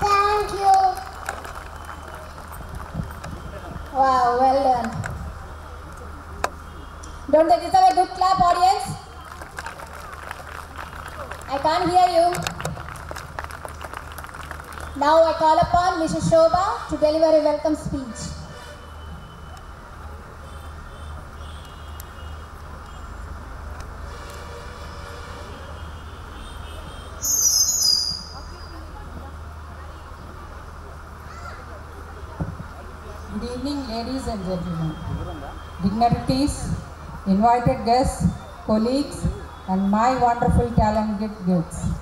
Thank you. Wow, well done. Don't they deserve a good clap, audience? I can't hear you. Now I call upon Mrs. Shoba to deliver a welcome speech. Good evening, ladies and gentlemen, dignitaries, invited guests, colleagues, and my wonderful talented kids.